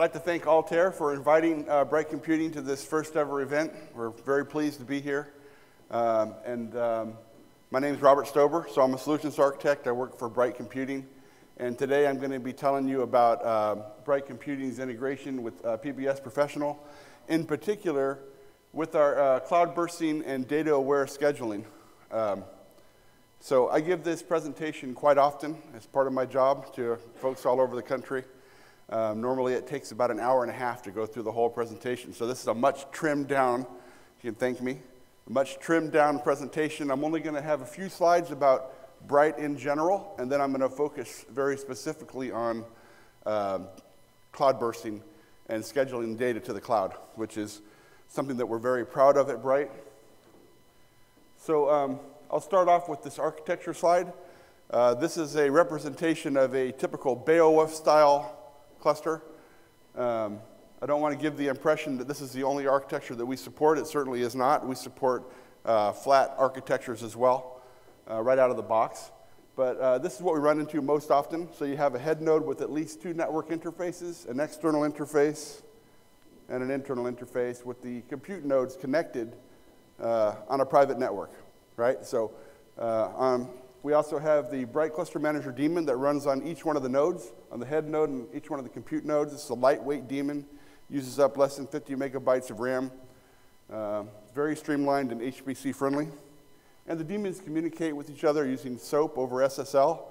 I'd like to thank Altair for inviting uh, Bright Computing to this first ever event. We're very pleased to be here. Um, and um, my name is Robert Stober, so I'm a solutions architect. I work for Bright Computing. And today I'm going to be telling you about uh, Bright Computing's integration with uh, PBS Professional, in particular with our uh, cloud bursting and data aware scheduling. Um, so I give this presentation quite often as part of my job to folks all over the country. Um, normally it takes about an hour and a half to go through the whole presentation. So this is a much trimmed down, you can thank me, a much trimmed down presentation. I'm only going to have a few slides about Bright in general, and then I'm going to focus very specifically on uh, cloud bursting and scheduling data to the cloud, which is something that we're very proud of at Bright. So um, I'll start off with this architecture slide. Uh, this is a representation of a typical Beowulf style cluster. Um, I don't want to give the impression that this is the only architecture that we support. It certainly is not. We support uh, flat architectures as well, uh, right out of the box. But uh, this is what we run into most often. So you have a head node with at least two network interfaces, an external interface, and an internal interface with the compute nodes connected uh, on a private network, right? So uh, um, we also have the Bright Cluster Manager daemon that runs on each one of the nodes, on the head node and each one of the compute nodes. It's a lightweight daemon, uses up less than 50 megabytes of RAM, uh, very streamlined and HPC friendly. And the daemons communicate with each other using SOAP over SSL.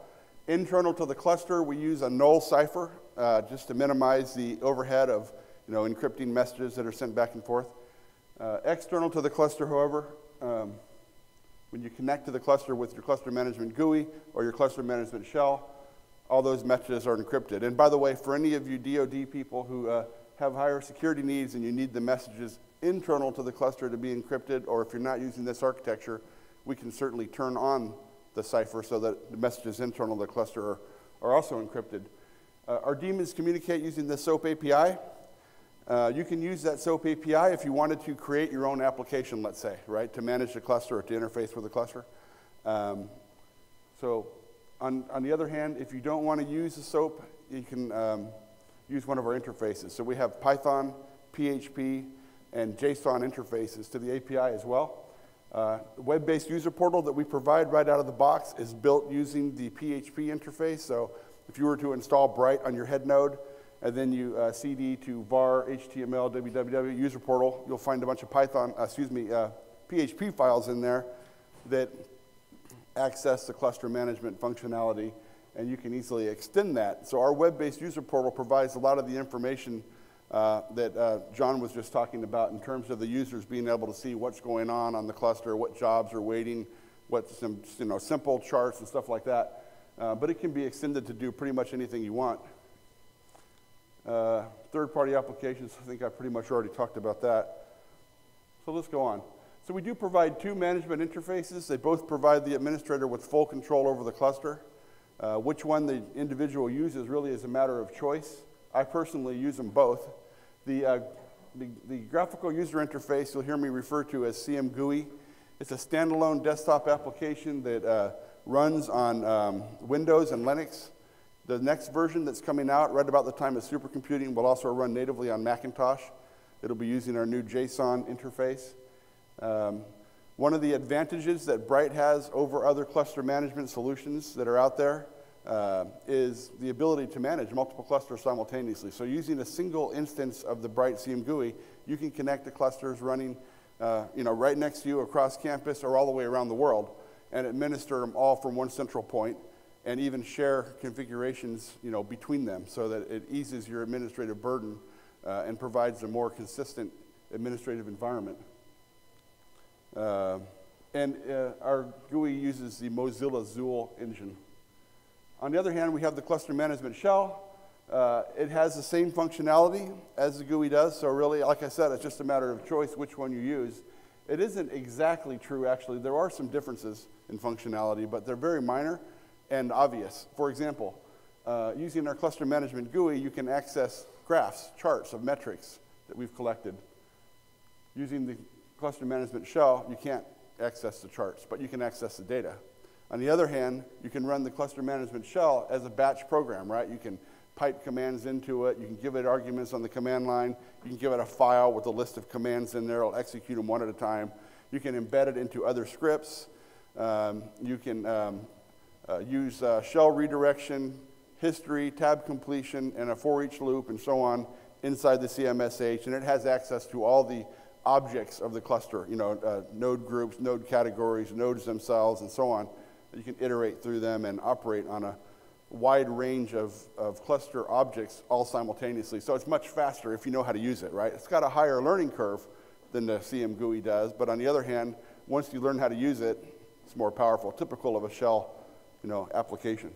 Internal to the cluster, we use a null cipher uh, just to minimize the overhead of you know, encrypting messages that are sent back and forth. Uh, external to the cluster, however, um, when you connect to the cluster with your cluster management GUI or your cluster management shell, all those messages are encrypted. And by the way, for any of you DoD people who uh, have higher security needs and you need the messages internal to the cluster to be encrypted, or if you're not using this architecture, we can certainly turn on the cipher so that the messages internal to the cluster are, are also encrypted. Uh, our daemons communicate using the SOAP API. Uh, you can use that SOAP API if you wanted to create your own application, let's say, right, to manage the cluster or to interface with the cluster. Um, so, on, on the other hand, if you don't want to use the SOAP, you can um, use one of our interfaces. So, we have Python, PHP, and JSON interfaces to the API as well. Uh, the web based user portal that we provide right out of the box is built using the PHP interface. So, if you were to install Bright on your head node, and then you uh, CD to var, HTML, www, user portal, you'll find a bunch of Python, uh, excuse me, uh, PHP files in there that access the cluster management functionality, and you can easily extend that. So our web-based user portal provides a lot of the information uh, that uh, John was just talking about in terms of the users being able to see what's going on on the cluster, what jobs are waiting, what some you know, simple charts and stuff like that. Uh, but it can be extended to do pretty much anything you want. Uh, third-party applications, I think I pretty much already talked about that. So let's go on. So we do provide two management interfaces. They both provide the administrator with full control over the cluster. Uh, which one the individual uses really is a matter of choice. I personally use them both. The, uh, the, the, graphical user interface you'll hear me refer to as CM GUI. It's a standalone desktop application that uh, runs on um, Windows and Linux. The next version that's coming out right about the time of supercomputing will also run natively on Macintosh. It'll be using our new JSON interface. Um, one of the advantages that Bright has over other cluster management solutions that are out there uh, is the ability to manage multiple clusters simultaneously. So using a single instance of the Bright CM GUI, you can connect the clusters running uh, you know, right next to you across campus or all the way around the world and administer them all from one central point and even share configurations you know, between them so that it eases your administrative burden uh, and provides a more consistent administrative environment. Uh, and uh, our GUI uses the Mozilla XUL engine. On the other hand, we have the cluster management shell. Uh, it has the same functionality as the GUI does, so really, like I said, it's just a matter of choice which one you use. It isn't exactly true, actually. There are some differences in functionality, but they're very minor and obvious. For example, uh, using our cluster management GUI, you can access graphs, charts of metrics that we've collected. Using the cluster management shell, you can't access the charts, but you can access the data. On the other hand, you can run the cluster management shell as a batch program, right? You can pipe commands into it. You can give it arguments on the command line. You can give it a file with a list of commands in there. It'll execute them one at a time. You can embed it into other scripts. Um, you can um, uh, use uh, shell redirection, history, tab completion, and a for each loop, and so on inside the CMSH. And it has access to all the objects of the cluster, you know, uh, node groups, node categories, nodes themselves, and so on. You can iterate through them and operate on a wide range of, of cluster objects all simultaneously. So it's much faster if you know how to use it, right? It's got a higher learning curve than the CM GUI does, but on the other hand, once you learn how to use it, it's more powerful, typical of a shell, you know, application.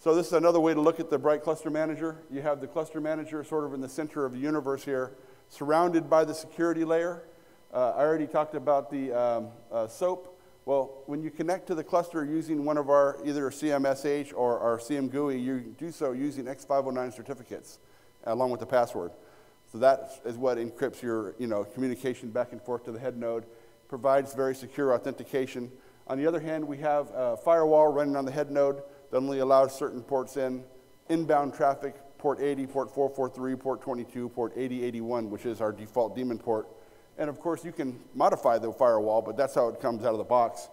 So this is another way to look at the Bright Cluster Manager. You have the cluster manager sort of in the center of the universe here, surrounded by the security layer. Uh, I already talked about the um, uh, SOAP well, when you connect to the cluster using one of our either CMSH or our CM GUI, you do so using X509 certificates along with the password. So that is what encrypts your you know, communication back and forth to the head node, provides very secure authentication. On the other hand, we have a firewall running on the head node that only allows certain ports in, inbound traffic, port 80, port 443, port 22, port 8081, which is our default daemon port, and of course, you can modify the firewall, but that's how it comes out of the box.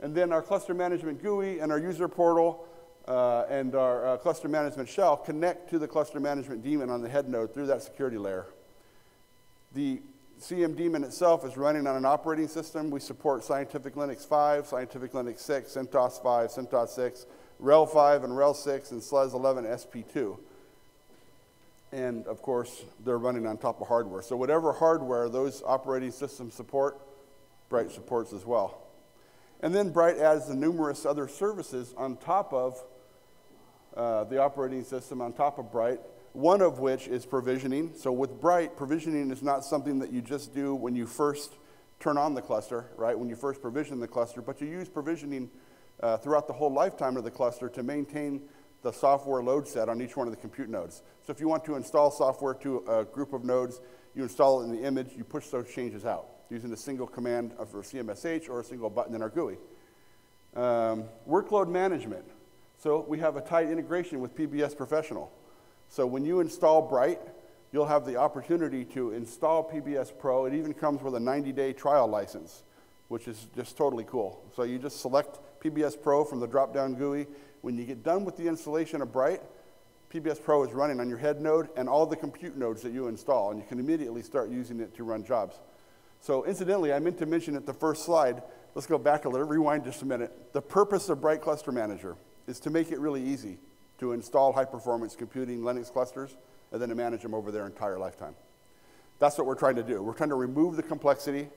And then our cluster management GUI and our user portal uh, and our uh, cluster management shell connect to the cluster management daemon on the head node through that security layer. The CM daemon itself is running on an operating system. We support Scientific Linux 5, Scientific Linux 6, CentOS 5, CentOS 6, RHEL 5 and RHEL 6, and SLES 11 SP2 and of course, they're running on top of hardware. So whatever hardware those operating systems support, Bright supports as well. And then Bright adds the numerous other services on top of uh, the operating system, on top of Bright, one of which is provisioning. So with Bright, provisioning is not something that you just do when you first turn on the cluster, right, when you first provision the cluster, but you use provisioning uh, throughout the whole lifetime of the cluster to maintain the software load set on each one of the compute nodes. So if you want to install software to a group of nodes, you install it in the image, you push those changes out using a single command of for CMSH or a single button in our GUI. Um, workload management. So we have a tight integration with PBS Professional. So when you install Bright, you'll have the opportunity to install PBS Pro. It even comes with a 90-day trial license, which is just totally cool. So you just select PBS Pro from the drop-down GUI, when you get done with the installation of Bright, PBS Pro is running on your head node and all the compute nodes that you install, and you can immediately start using it to run jobs. So incidentally, I meant to mention at the first slide, let's go back a little, rewind just a minute. The purpose of Bright Cluster Manager is to make it really easy to install high-performance computing Linux clusters and then to manage them over their entire lifetime. That's what we're trying to do. We're trying to remove the complexity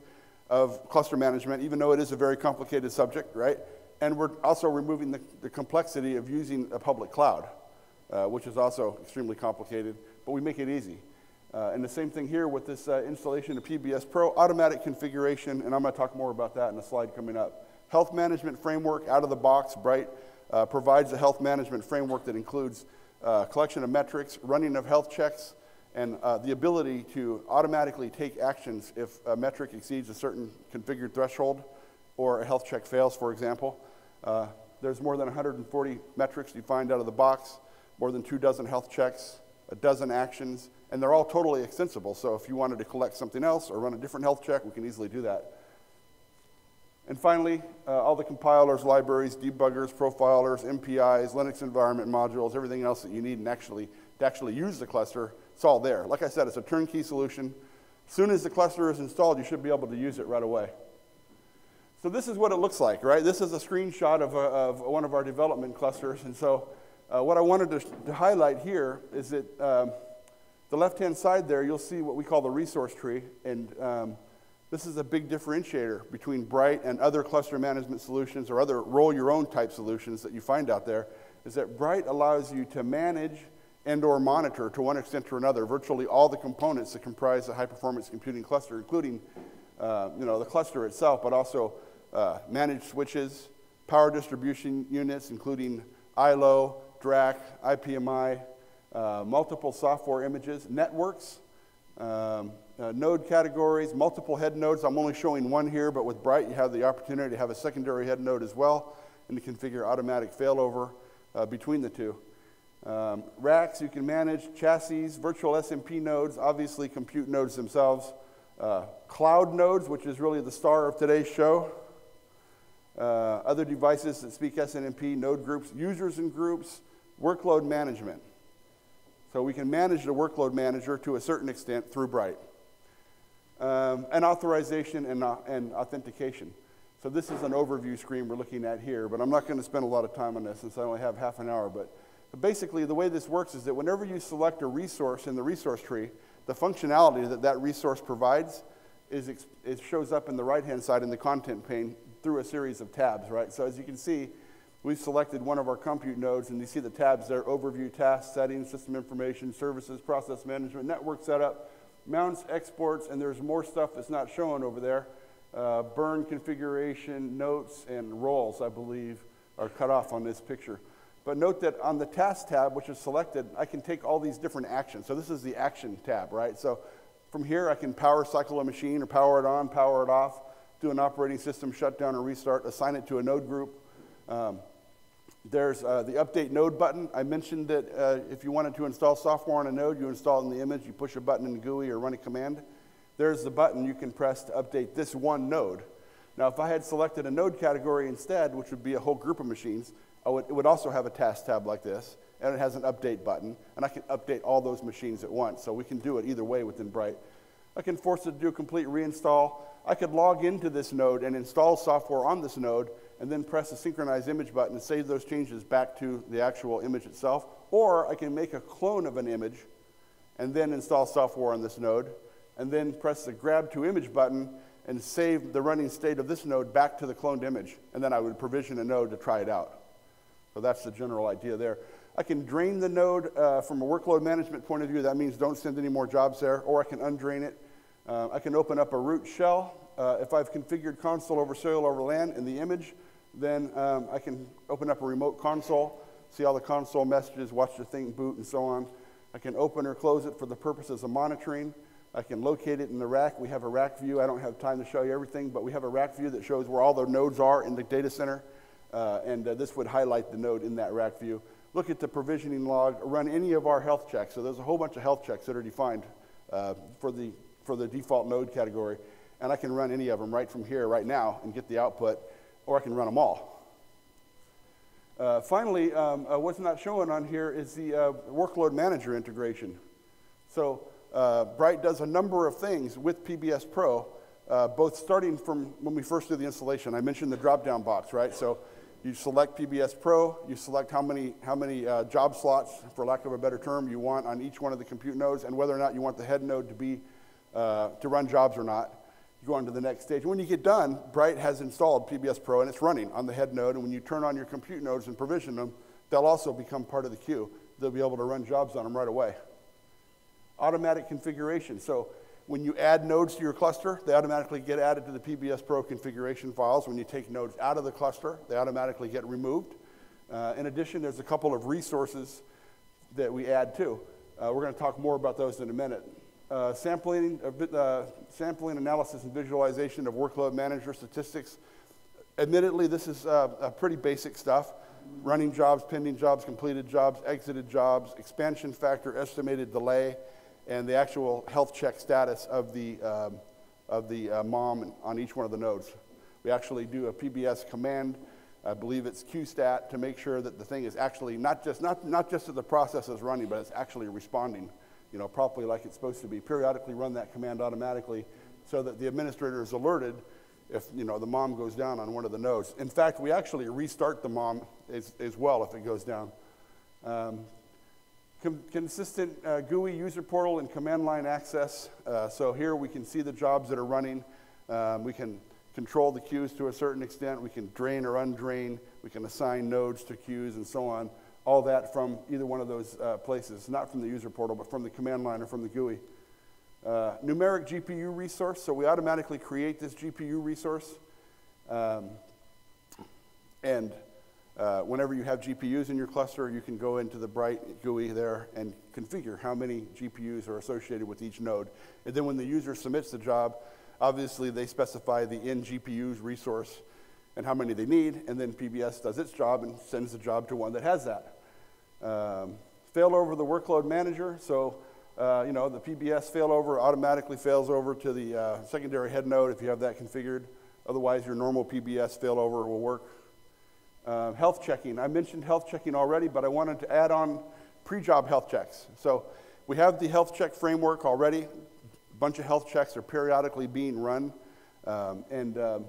of cluster management, even though it is a very complicated subject, right? And we're also removing the, the complexity of using a public cloud, uh, which is also extremely complicated, but we make it easy. Uh, and the same thing here with this uh, installation of PBS Pro, automatic configuration, and I'm going to talk more about that in a slide coming up. Health management framework out of the box, Bright uh, provides a health management framework that includes uh, collection of metrics, running of health checks, and uh, the ability to automatically take actions if a metric exceeds a certain configured threshold or a health check fails, for example. Uh, there's more than 140 metrics defined out of the box, more than two dozen health checks, a dozen actions, and they're all totally extensible. So if you wanted to collect something else or run a different health check, we can easily do that. And finally, uh, all the compilers, libraries, debuggers, profilers, MPIs, Linux environment modules, everything else that you need and actually, to actually use the cluster, it's all there. Like I said, it's a turnkey solution. As soon as the cluster is installed, you should be able to use it right away. So this is what it looks like, right? This is a screenshot of, a, of one of our development clusters. And so uh, what I wanted to, to, highlight here is that um, the left-hand side there, you'll see what we call the resource tree. And um, this is a big differentiator between Bright and other cluster management solutions or other roll your own type solutions that you find out there, is that Bright allows you to manage and or monitor to one extent or another virtually all the components that comprise a high performance computing cluster, including uh, you know, the cluster itself, but also uh, managed switches, power distribution units, including ILO, DRAC, IPMI, uh, multiple software images, networks, um, uh, node categories, multiple head nodes. I'm only showing one here, but with Bright, you have the opportunity to have a secondary head node as well and to configure automatic failover uh, between the two. Um, racks, you can manage chassis, virtual SMP nodes, obviously compute nodes themselves, uh, cloud nodes, which is really the star of today's show, uh, other devices that speak SNMP, node groups, users and groups, workload management. So we can manage the workload manager to a certain extent through Bright. Um, and authorization and, uh, and authentication. So this is an overview screen we're looking at here, but I'm not going to spend a lot of time on this since I only have half an hour. But, but basically, the way this works is that whenever you select a resource in the resource tree, the functionality that that resource provides is, it shows up in the right-hand side in the content pane through a series of tabs, right? So as you can see, we've selected one of our compute nodes, and you see the tabs there, overview, tasks, settings, system information, services, process management, network setup, mounts, exports, and there's more stuff that's not shown over there. Uh, burn configuration, notes, and roles, I believe, are cut off on this picture. But note that on the task tab, which is selected, I can take all these different actions. So this is the action tab, right? So from here, I can power cycle a machine or power it on, power it off, do an operating system shutdown or restart, assign it to a node group. Um, there's uh, the update node button. I mentioned that uh, if you wanted to install software on a node, you install it in the image, you push a button in the GUI or run a command. There's the button you can press to update this one node. Now, if I had selected a node category instead, which would be a whole group of machines, would, it would also have a task tab like this, and it has an update button, and I can update all those machines at once. So we can do it either way within Bright. I can force it to do a complete reinstall. I could log into this node and install software on this node and then press the synchronize image button and save those changes back to the actual image itself. Or I can make a clone of an image and then install software on this node and then press the grab to image button and save the running state of this node back to the cloned image. And then I would provision a node to try it out. So that's the general idea there. I can drain the node uh, from a workload management point of view. That means don't send any more jobs there, or I can undrain it. Uh, I can open up a root shell. Uh, if I've configured console over serial over LAN in the image, then um, I can open up a remote console, see all the console messages, watch the thing boot, and so on. I can open or close it for the purposes of monitoring. I can locate it in the rack. We have a rack view. I don't have time to show you everything, but we have a rack view that shows where all the nodes are in the data center. Uh, and uh, this would highlight the node in that rack view. Look at the provisioning log, run any of our health checks. So there's a whole bunch of health checks that are defined uh, for, the, for the default node category. And I can run any of them right from here, right now, and get the output or I can run them all. Uh, finally, um, uh, what's not shown on here is the uh, workload manager integration. So uh, Bright does a number of things with PBS Pro, uh, both starting from when we first do the installation. I mentioned the drop-down box, right? So you select PBS Pro, you select how many, how many uh, job slots, for lack of a better term, you want on each one of the compute nodes, and whether or not you want the head node to be to run jobs or not you go on to the next stage. When you get done, Bright has installed PBS Pro and it's running on the head node. And when you turn on your compute nodes and provision them, they'll also become part of the queue. They'll be able to run jobs on them right away. Automatic configuration. So when you add nodes to your cluster, they automatically get added to the PBS Pro configuration files. When you take nodes out of the cluster, they automatically get removed. Uh, in addition, there's a couple of resources that we add too. Uh, we're going to talk more about those in a minute uh, sampling, uh, sampling analysis and visualization of workload manager statistics. Admittedly, this is uh, pretty basic stuff. Running jobs, pending jobs, completed jobs, exited jobs, expansion factor, estimated delay, and the actual health check status of the, um, of the uh, mom on each one of the nodes. We actually do a PBS command I believe it's QStat to make sure that the thing is actually not just, not, not just that the process is running, but it's actually responding you know, properly like it's supposed to be. Periodically run that command automatically so that the administrator is alerted if you know the mom goes down on one of the nodes. In fact, we actually restart the mom as, as well if it goes down. Um, consistent uh, GUI user portal and command line access. Uh, so here we can see the jobs that are running. Um, we can control the queues to a certain extent. We can drain or undrain. We can assign nodes to queues and so on all that from either one of those uh, places, not from the user portal, but from the command line or from the GUI. Uh, numeric GPU resource, so we automatically create this GPU resource. Um, and uh, whenever you have GPUs in your cluster, you can go into the Bright GUI there and configure how many GPUs are associated with each node. And then when the user submits the job, obviously they specify the in GPUs resource and how many they need, and then PBS does its job and sends the job to one that has that. Um, failover the workload manager. So, uh, you know, the PBS failover automatically fails over to the uh, secondary head node if you have that configured. Otherwise, your normal PBS failover will work. Uh, health checking. I mentioned health checking already, but I wanted to add on pre-job health checks. So we have the health check framework already. A bunch of health checks are periodically being run. Um, and um,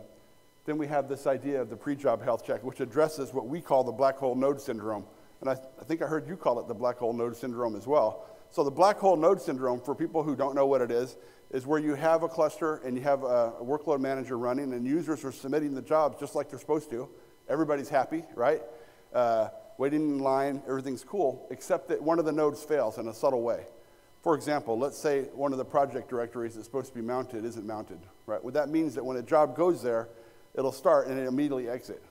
then we have this idea of the pre-job health check, which addresses what we call the black hole node syndrome. And I, I think I heard you call it the black hole node syndrome as well. So the black hole node syndrome, for people who don't know what it is, is where you have a cluster and you have a workload manager running and users are submitting the jobs just like they're supposed to. Everybody's happy, right? Uh, waiting in line, everything's cool, except that one of the nodes fails in a subtle way. For example, let's say one of the project directories that's supposed to be mounted isn't mounted, right? Well, that means that when a job goes there, it'll start and it immediately exit.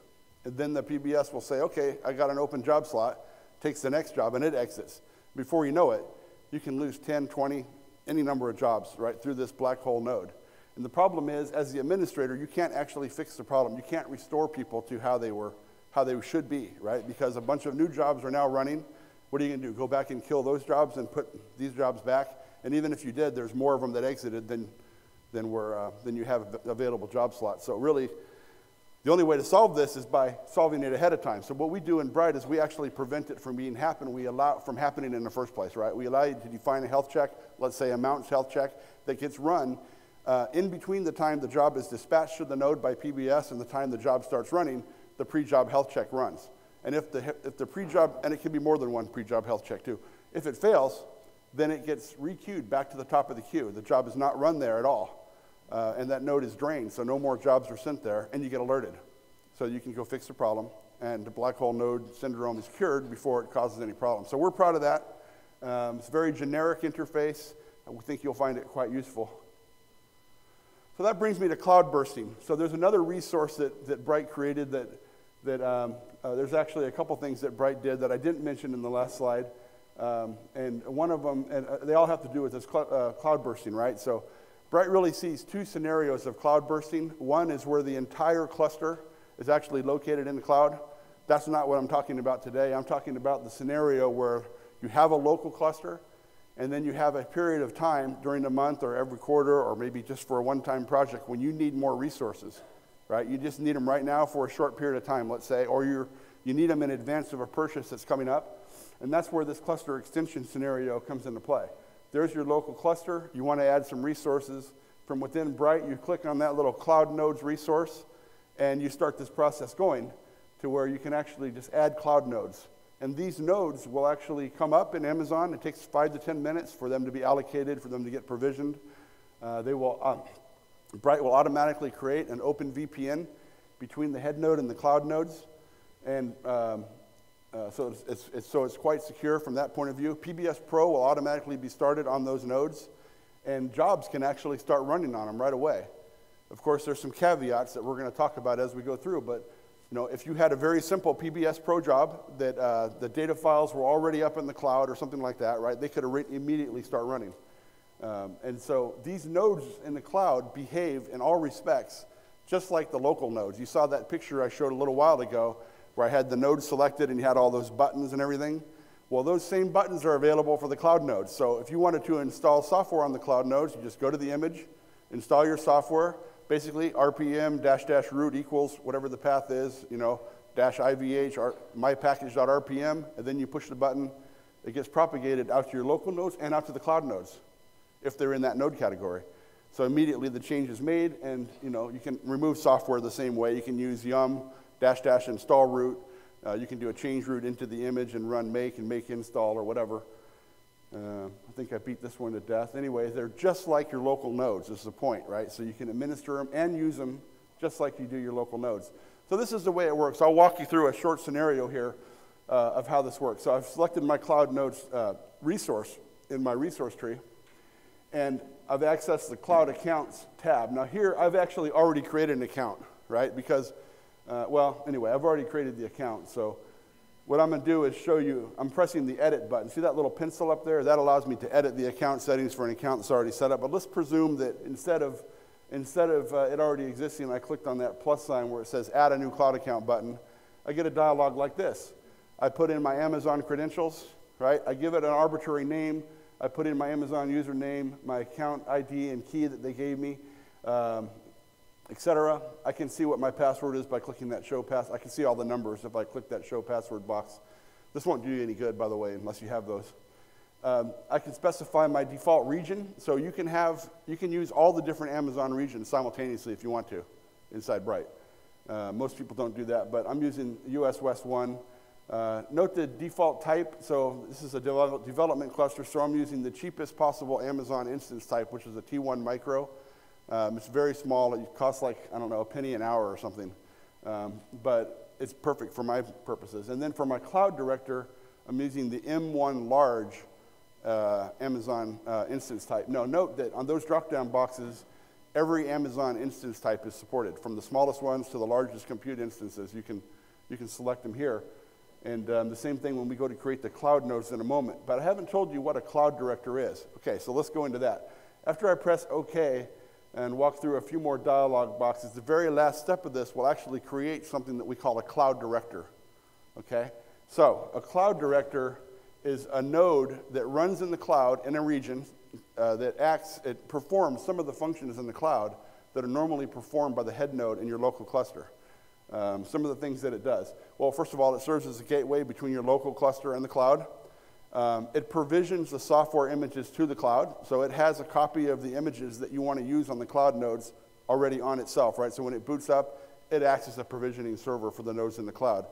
And then the PBS will say, okay, I got an open job slot, takes the next job, and it exits. Before you know it, you can lose 10, 20, any number of jobs, right, through this black hole node. And the problem is, as the administrator, you can't actually fix the problem. You can't restore people to how they were, how they should be, right? Because a bunch of new jobs are now running. What are you to do? Go back and kill those jobs and put these jobs back? And even if you did, there's more of them that exited than, than, were, uh, than you have available job slots. So really, the only way to solve this is by solving it ahead of time. So what we do in Bright is we actually prevent it from being happen. We allow from happening in the first place, right? We allow you to define a health check, let's say a mounts health check that gets run uh, in between the time the job is dispatched to the node by PBS and the time the job starts running. The pre-job health check runs, and if the if the pre-job and it can be more than one pre-job health check too. If it fails, then it gets requeued back to the top of the queue. The job is not run there at all uh, and that node is drained, so no more jobs are sent there, and you get alerted. So you can go fix the problem, and the black hole node syndrome is cured before it causes any problems. So we're proud of that. Um, it's a very generic interface, and we think you'll find it quite useful. So that brings me to cloud bursting. So there's another resource that, that Bright created that, that um, uh, there's actually a couple things that Bright did that I didn't mention in the last slide. Um, and one of them, and uh, they all have to do with this cl- uh, cloud bursting, right? So Bright really sees two scenarios of cloud bursting. One is where the entire cluster is actually located in the cloud. That's not what I'm talking about today. I'm talking about the scenario where you have a local cluster and then you have a period of time during the month or every quarter or maybe just for a one time project when you need more resources, right? You just need them right now for a short period of time, let's say, or you you need them in advance of a purchase that's coming up. And that's where this cluster extension scenario comes into play. There's your local cluster. You want to add some resources from within Bright. You click on that little Cloud Nodes resource, and you start this process going to where you can actually just add cloud nodes. And these nodes will actually come up in Amazon. It takes five to 10 minutes for them to be allocated, for them to get provisioned. Uh, they will, uh, Bright will automatically create an OpenVPN between the head node and the cloud nodes. And um, uh, so, it's, it's, it's, so it's quite secure from that point of view. PBS Pro will automatically be started on those nodes, and jobs can actually start running on them right away. Of course, there's some caveats that we're going to talk about as we go through, but you know, if you had a very simple PBS Pro job that uh, the data files were already up in the cloud or something like that, right, they could immediately start running. Um, and so these nodes in the cloud behave in all respects just like the local nodes. You saw that picture I showed a little while ago where I had the node selected and you had all those buttons and everything. Well, those same buttons are available for the cloud nodes. So if you wanted to install software on the cloud nodes, you just go to the image, install your software. Basically, RPM dash dash root equals whatever the path is, you know, dash IVH, or mypackage.rpm, and then you push the button. It gets propagated out to your local nodes and out to the cloud nodes if they're in that node category. So immediately the change is made, and you know you can remove software the same way. You can use yum dash dash install root. Uh, you can do a change root into the image and run make and make install or whatever. Uh, I think I beat this one to death. Anyway, they're just like your local nodes, This is the point, right? So you can administer them and use them just like you do your local nodes. So this is the way it works. I'll walk you through a short scenario here uh, of how this works. So I've selected my Cloud Nodes uh, resource in my resource tree, and I've accessed the Cloud Accounts tab. Now here, I've actually already created an account, right? Because uh, well, anyway, I've already created the account. So what I'm going to do is show you, I'm pressing the edit button. See that little pencil up there? That allows me to edit the account settings for an account that's already set up. But let's presume that instead of, instead of uh, it already existing, I clicked on that plus sign where it says add a new cloud account button. I get a dialog like this. I put in my Amazon credentials, right? I give it an arbitrary name. I put in my Amazon username, my account ID and key that they gave me, um, etc. I can see what my password is by clicking that show pass. I can see all the numbers if I click that show password box. This won't do you any good, by the way, unless you have those. Um, I can specify my default region, so you can have you can use all the different Amazon regions simultaneously if you want to inside Bright. Uh, most people don't do that, but I'm using US West 1. Uh, note the default type, so this is a develop, development cluster, so I'm using the cheapest possible Amazon instance type, which is a T1 micro. Um, it's very small, it costs like, I don't know, a penny an hour or something, um, but it's perfect for my purposes. And then for my cloud director, I'm using the M1 large uh, Amazon uh, instance type. No, note that on those drop-down boxes, every Amazon instance type is supported, from the smallest ones to the largest compute instances. You can, you can select them here. And um, the same thing when we go to create the cloud nodes in a moment. But I haven't told you what a cloud director is. Okay, so let's go into that. After I press OK and walk through a few more dialog boxes, the very last step of this will actually create something that we call a cloud director. Okay? So, a cloud director is a node that runs in the cloud in a region uh, that acts, it performs some of the functions in the cloud that are normally performed by the head node in your local cluster. Um, some of the things that it does. Well, first of all, it serves as a gateway between your local cluster and the cloud. Um, it provisions the software images to the cloud, so it has a copy of the images that you want to use on the cloud nodes already on itself, right? So when it boots up, it acts as a provisioning server for the nodes in the cloud.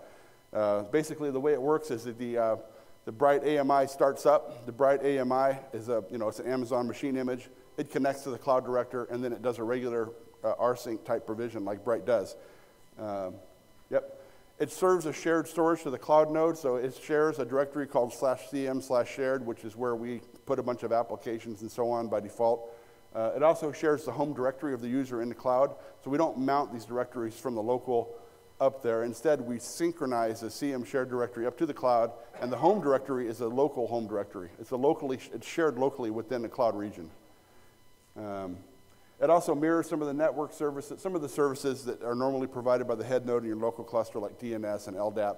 Uh, basically, the way it works is that the uh, the Bright AMI starts up. The Bright AMI is a, you know, it's an Amazon machine image. It connects to the Cloud Director, and then it does a regular uh, rsync type provision like Bright does. Um, yep. It serves as shared storage to the cloud node, so it shares a directory called slash cm slash shared, which is where we put a bunch of applications and so on by default. Uh, it also shares the home directory of the user in the cloud, so we don't mount these directories from the local up there. Instead, we synchronize the CM shared directory up to the cloud, and the home directory is a local home directory. It's, a locally, it's shared locally within the cloud region. Um, it also mirrors some of the network services, some of the services that are normally provided by the head node in your local cluster, like DNS and LDAP.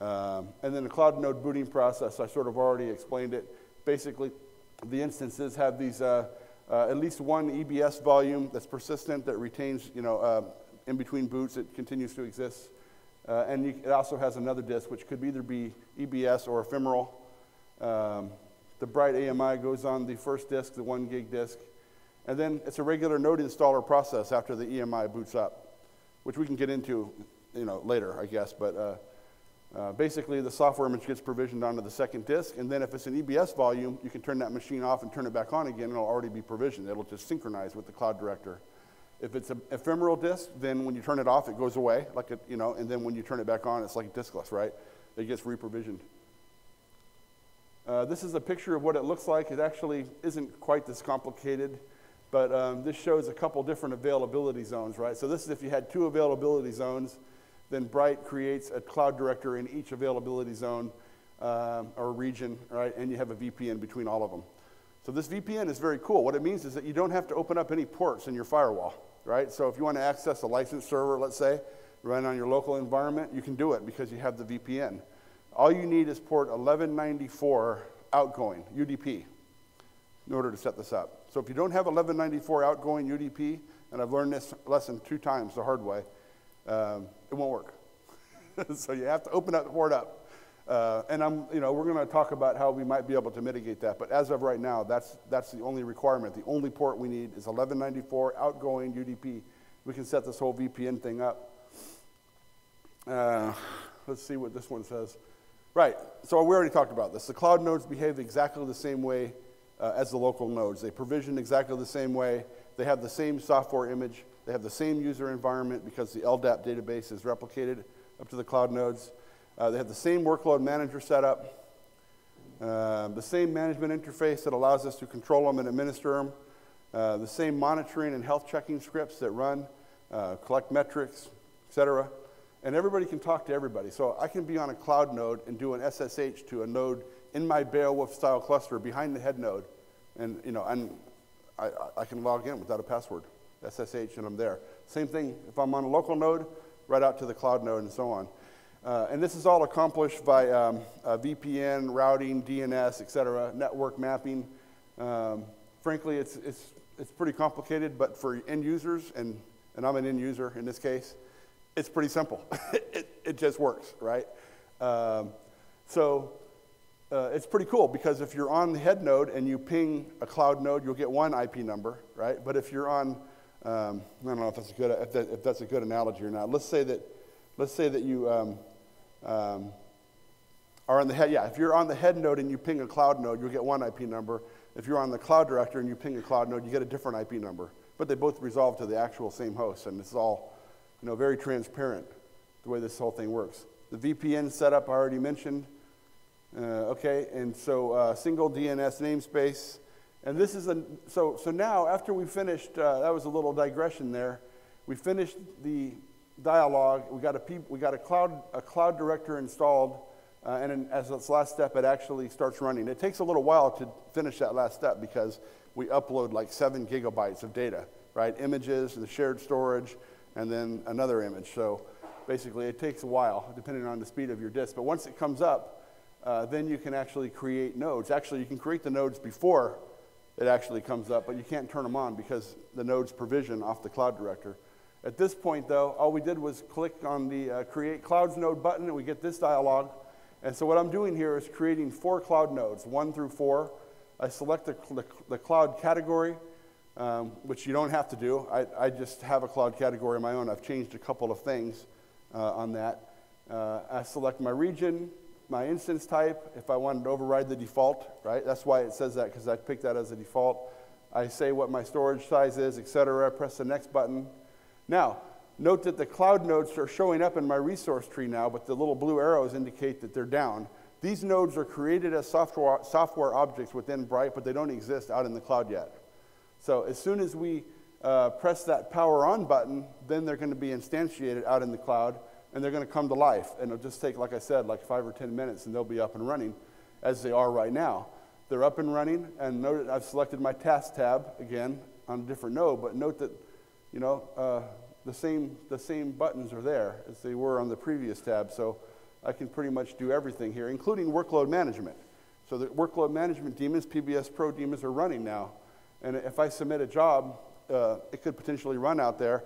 Um, and then the cloud node booting process, I sort of already explained it. Basically, the instances have these uh, uh, at least one EBS volume that's persistent that retains, you know, uh, in between boots, it continues to exist. Uh, and you, it also has another disk, which could either be EBS or ephemeral. Um, the Bright AMI goes on the first disk, the one gig disk. And then it's a regular node installer process after the AMI boots up, which we can get into you know, later, I guess. But uh, uh, basically, the software image gets provisioned onto the second disk. And then if it's an EBS volume, you can turn that machine off and turn it back on again, and it'll already be provisioned. It'll just synchronize with the cloud director. If it's an ephemeral disk, then when you turn it off, it goes away, like a, you know, and then when you turn it back on, it's like diskless, right? It gets reprovisioned. Uh, this is a picture of what it looks like. It actually isn't quite this complicated, but um, this shows a couple different availability zones, right? So this is if you had two availability zones, then Bright creates a cloud director in each availability zone um, or region, right? And you have a VPN between all of them. So this VPN is very cool. What it means is that you don't have to open up any ports in your firewall right? So if you want to access a licensed server, let's say, run on your local environment, you can do it because you have the VPN. All you need is port 1194 outgoing, UDP, in order to set this up. So if you don't have 1194 outgoing UDP, and I've learned this lesson two times the hard way, um, it won't work. so you have to open that port up. Uh, and I'm, you know, we're going to talk about how we might be able to mitigate that. But as of right now, that's, that's the only requirement. The only port we need is 1194 outgoing UDP. We can set this whole VPN thing up. Uh, let's see what this one says. Right, so we already talked about this. The cloud nodes behave exactly the same way uh, as the local nodes. They provision exactly the same way. They have the same software image. They have the same user environment because the LDAP database is replicated up to the cloud nodes. Uh, they have the same workload manager setup, uh, the same management interface that allows us to control them and administer them, uh, the same monitoring and health checking scripts that run, uh, collect metrics, etc. And everybody can talk to everybody. So I can be on a cloud node and do an SSH to a node in my Beowulf style cluster behind the head node. And, you know, and I, I can log in without a password, SSH, and I'm there. Same thing if I'm on a local node, right out to the cloud node and so on. Uh, and this is all accomplished by um, VPN, routing, DNS, et cetera, network mapping. Um, frankly, it's, it's, it's pretty complicated, but for end users, and, and I'm an end user in this case, it's pretty simple. it, it just works, right? Um, so uh, it's pretty cool because if you're on the head node and you ping a cloud node, you'll get one IP number, right? But if you're on, um, I don't know if that's a good if, that, if, that's a good analogy or not. Let's say that, let's say that you um, um, are on the head. Yeah, if you're on the head node and you ping a cloud node, you'll get one IP number. If you're on the cloud director and you ping a cloud node, you get a different IP number. But they both resolve to the actual same host, and it's all, you know, very transparent the way this whole thing works. The VPN setup I already mentioned. Uh, okay, and so uh, single DNS namespace. And this is a, so, so now after we finished, uh, that was a little digression there. We finished the dialog. We got a, we got a cloud, a cloud director installed. Uh, and in, as its last step, it actually starts running. It takes a little while to finish that last step because we upload like seven gigabytes of data, right? Images, the shared storage, and then another image. So basically, it takes a while depending on the speed of your disk. But once it comes up, uh, then you can actually create nodes. Actually, you can create the nodes before it actually comes up, but you can't turn them on because the nodes provision off the cloud director. At this point, though, all we did was click on the uh, Create Clouds Node button, and we get this dialog. And so what I'm doing here is creating four cloud nodes, one through four. I select the, the, the cloud category, um, which you don't have to do. I, I, just have a cloud category of my own. I've changed a couple of things uh, on that. Uh, I select my region, my instance type, if I wanted to override the default, right? That's why it says that, because I picked that as a default. I say what my storage size is, etc. Press the next button. Now, note that the cloud nodes are showing up in my resource tree now, but the little blue arrows indicate that they're down. These nodes are created as software, software objects within Bright, but they don't exist out in the cloud yet. So as soon as we uh, press that power on button, then they're going to be instantiated out in the cloud and they're going to come to life. And it'll just take, like I said, like five or 10 minutes, and they'll be up and running as they are right now. They're up and running, and note that I've selected my task tab again on a different node, but note that, you know, uh, the, same, the same buttons are there as they were on the previous tab, so I can pretty much do everything here, including workload management. So the workload management daemons, PBS Pro daemons are running now. And if I submit a job, uh, it could potentially run out there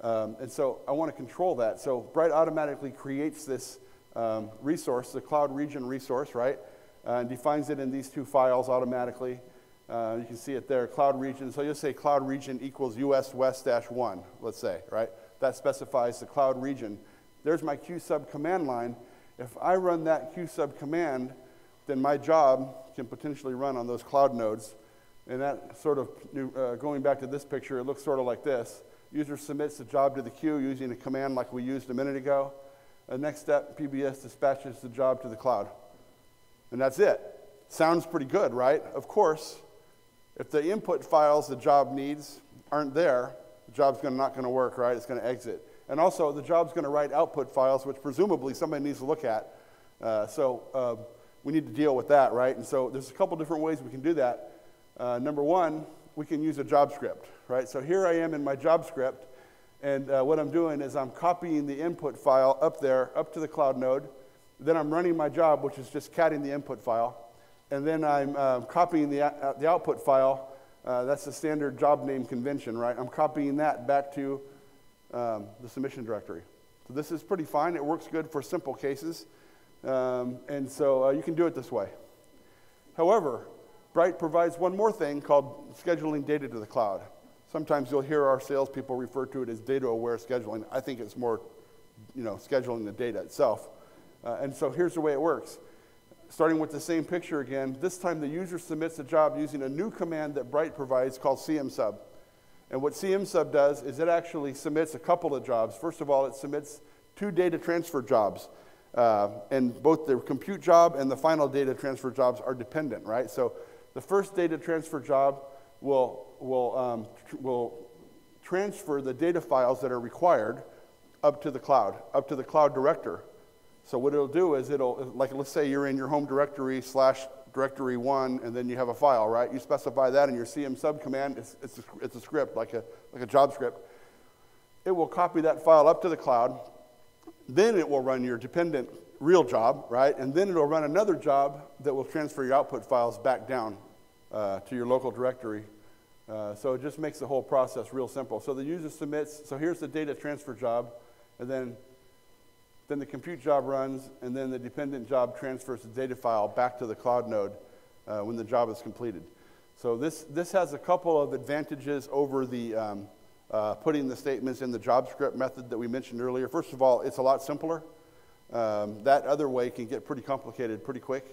um, and so I want to control that. So Bright automatically creates this um, resource, the cloud region resource, right? Uh, and defines it in these two files automatically. Uh, you can see it there, cloud region. So you'll say cloud region equals US West dash one, let's say, right? That specifies the cloud region. There's my qsub command line. If I run that qsub command, then my job can potentially run on those cloud nodes. And that sort of, uh, going back to this picture, it looks sort of like this. User submits the job to the queue using a command like we used a minute ago. The next step, PBS dispatches the job to the cloud. And that's it. Sounds pretty good, right? Of course, if the input files the job needs aren't there, the job's gonna, not going to work, right? It's going to exit. And also, the job's going to write output files, which presumably somebody needs to look at. Uh, so uh, we need to deal with that, right? And so there's a couple different ways we can do that. Uh, number one, we can use a job script, right? So here I am in my job script, and uh, what I'm doing is I'm copying the input file up there, up to the cloud node. Then I'm running my job, which is just catting the input file. And then I'm uh, copying the, uh, the output file. Uh, that's the standard job name convention, right? I'm copying that back to um, the submission directory. So this is pretty fine. It works good for simple cases. Um, and so uh, you can do it this way. However, Bright provides one more thing called scheduling data to the cloud. Sometimes you'll hear our salespeople refer to it as data-aware scheduling. I think it's more, you know, scheduling the data itself. Uh, and so here's the way it works. Starting with the same picture again, this time the user submits a job using a new command that Bright provides called CMSub. And what CMSub does is it actually submits a couple of jobs. First of all, it submits two data transfer jobs. Uh, and both the compute job and the final data transfer jobs are dependent, right? So the first data transfer job will, will, um, tr will transfer the data files that are required up to the cloud, up to the cloud director. So what it'll do is it'll, like let's say you're in your home directory slash directory one, and then you have a file, right? You specify that in your CM sub command. It's, it's, a, it's a script, like a, like a job script. It will copy that file up to the cloud, then it will run your dependent real job, right? And then it'll run another job that will transfer your output files back down uh, to your local directory. Uh, so it just makes the whole process real simple. So the user submits, so here's the data transfer job, and then, then the compute job runs, and then the dependent job transfers the data file back to the cloud node uh, when the job is completed. So this, this has a couple of advantages over the um, uh, putting the statements in the job script method that we mentioned earlier. First of all, it's a lot simpler. Um, that other way can get pretty complicated pretty quick,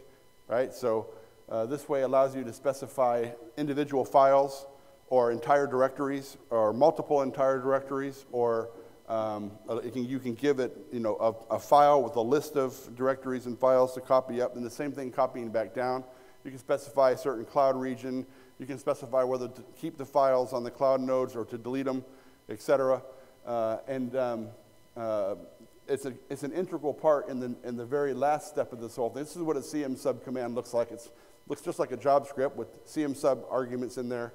right? So uh, this way allows you to specify individual files or entire directories or multiple entire directories or um, can, you can give it you know, a, a, file with a list of directories and files to copy up and the same thing copying back down. You can specify a certain cloud region. You can specify whether to keep the files on the cloud nodes or to delete them, etc. Uh, and um, uh, it's, a, it's an integral part in the, in the very last step of this whole thing. This is what a CM sub command looks like. It looks just like a job script with CM sub arguments in there.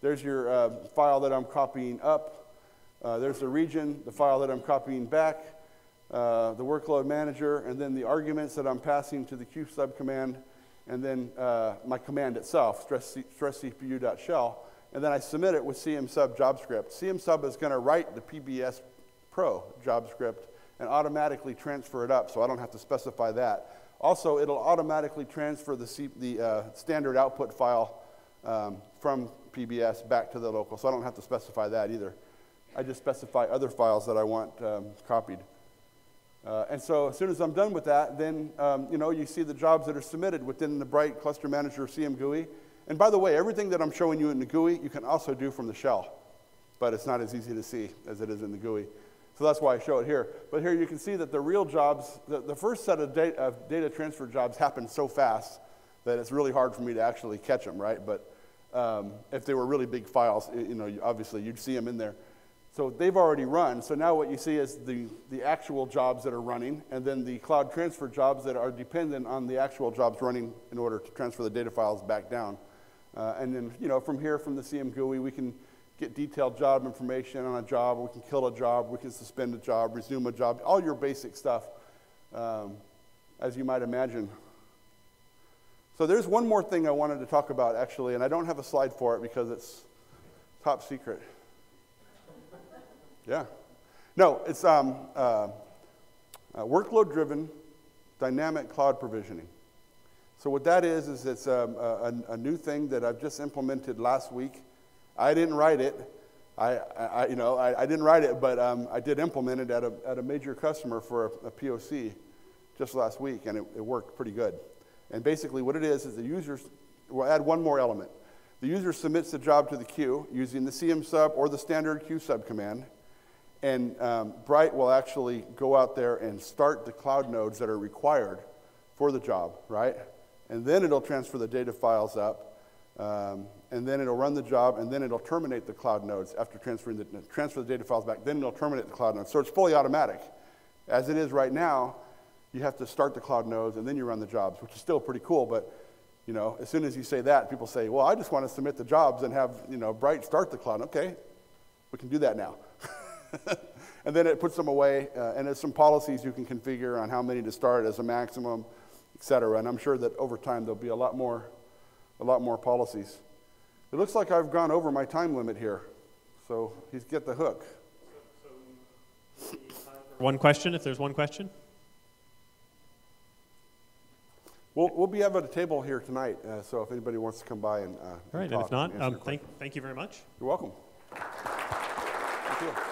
There's your uh, file that I'm copying up. Uh, there's the region, the file that I'm copying back, uh, the workload manager, and then the arguments that I'm passing to the qsub command, and then uh, my command itself, stress, stresscpu.shell. And then I submit it with CM sub job script. CM sub is going to write the PBS Pro job script and automatically transfer it up, so I don't have to specify that. Also, it'll automatically transfer the, C, the uh, standard output file um, from PBS back to the local, so I don't have to specify that either. I just specify other files that I want um, copied. Uh, and so as soon as I'm done with that, then um, you know you see the jobs that are submitted within the Bright Cluster Manager CM GUI. And by the way, everything that I'm showing you in the GUI, you can also do from the shell, but it's not as easy to see as it is in the GUI. So that's why I show it here. But here you can see that the real jobs, the, the first set of data, of data transfer jobs happen so fast that it's really hard for me to actually catch them, right? But um, if they were really big files, you know, obviously you'd see them in there. So they've already run. So now what you see is the, the actual jobs that are running, and then the cloud transfer jobs that are dependent on the actual jobs running in order to transfer the data files back down. Uh, and then, you know, from here, from the CM GUI, we can get detailed job information on a job, we can kill a job, we can suspend a job, resume a job, all your basic stuff, um, as you might imagine. So there's one more thing I wanted to talk about, actually, and I don't have a slide for it because it's top secret. Yeah. No, it's um, uh, uh, workload-driven dynamic cloud provisioning. So what that is, is it's um, a, a, new thing that I've just implemented last week. I didn't write it. I, I you know, I, I, didn't write it, but um, I did implement it at a, at a major customer for a, a POC just last week, and it, it, worked pretty good. And basically, what it is is the users. We'll add one more element. The user submits the job to the queue using the CM sub or the standard qsub command, and um, Bright will actually go out there and start the cloud nodes that are required for the job, right? And then it'll transfer the data files up um, and then it'll run the job, and then it'll terminate the cloud nodes after transferring the, transfer the data files back. Then it'll terminate the cloud nodes. So it's fully automatic. As it is right now, you have to start the cloud nodes, and then you run the jobs, which is still pretty cool. But you know, as soon as you say that, people say, "Well, I just want to submit the jobs and have you know Bright start the cloud." Okay, we can do that now. and then it puts them away, uh, and there's some policies you can configure on how many to start as a maximum, et cetera. And I'm sure that over time there'll be a lot more a lot more policies. It looks like I've gone over my time limit here, so he's get the hook. One question, if there's one question. We'll, we'll be having a table here tonight, uh, so if anybody wants to come by and. Uh, All right, and, and if not, um, thank, thank you very much. You're welcome. Thank you.